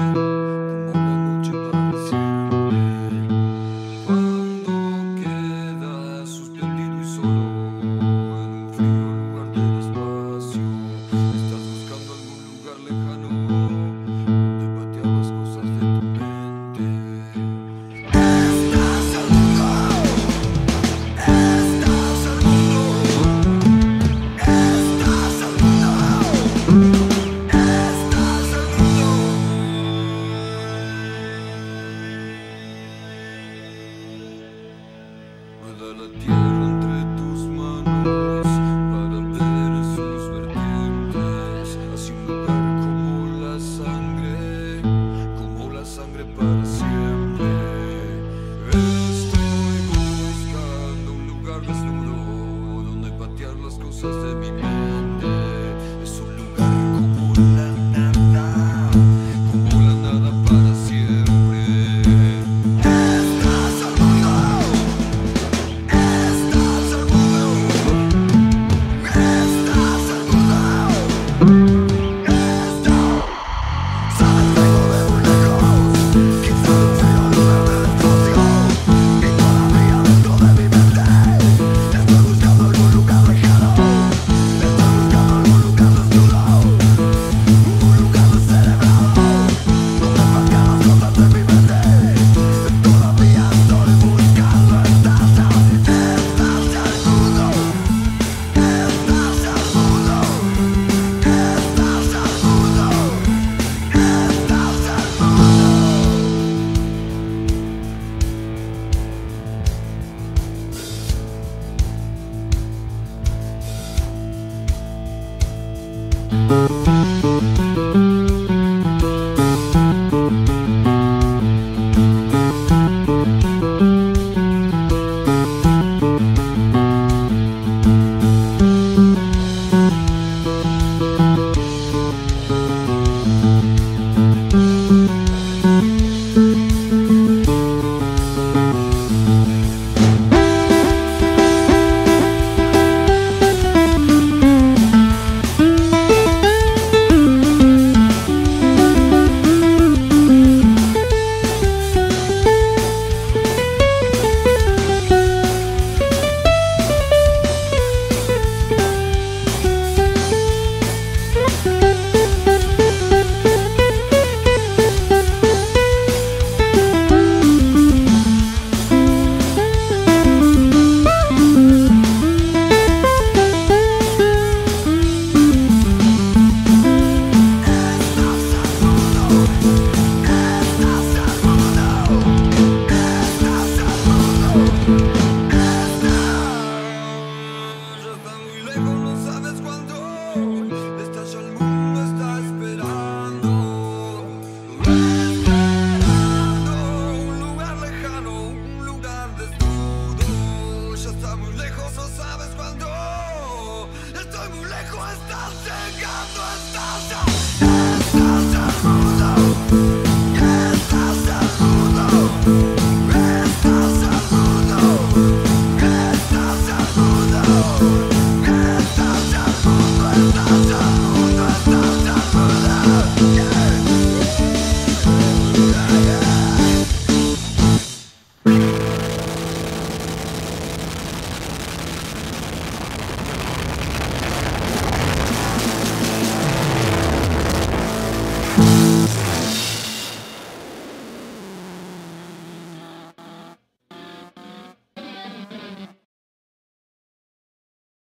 Thank you. Melting of the thousand